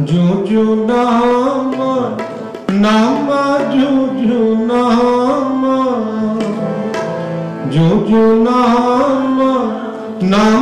जो जो नाम नाम जो जो नाम जो जो नाम नाम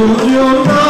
Studio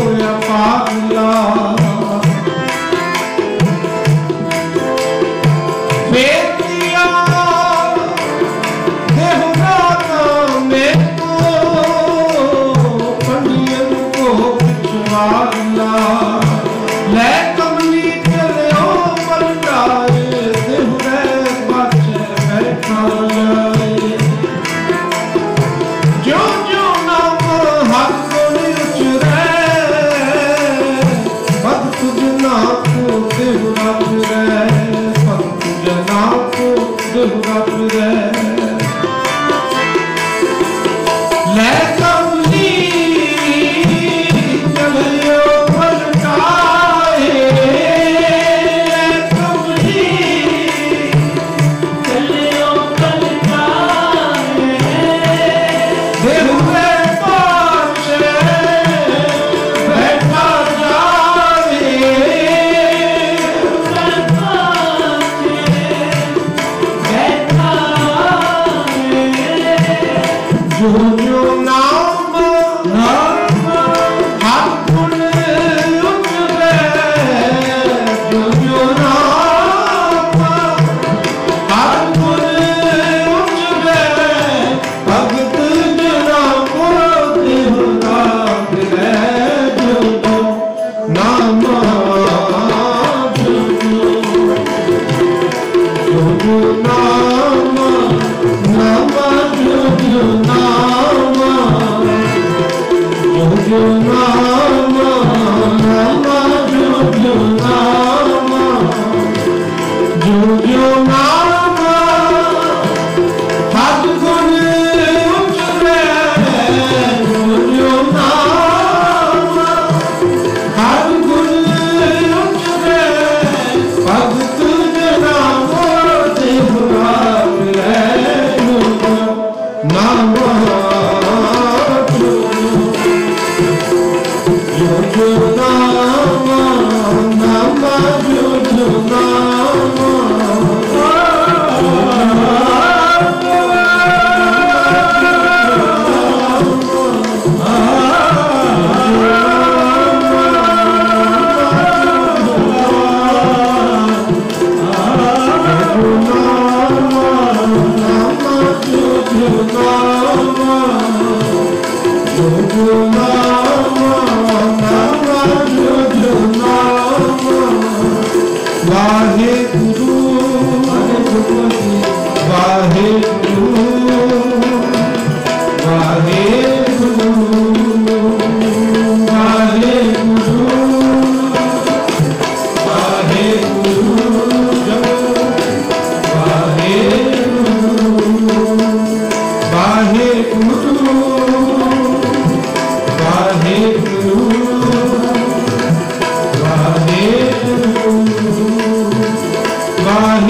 Oh,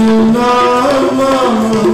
günahlarım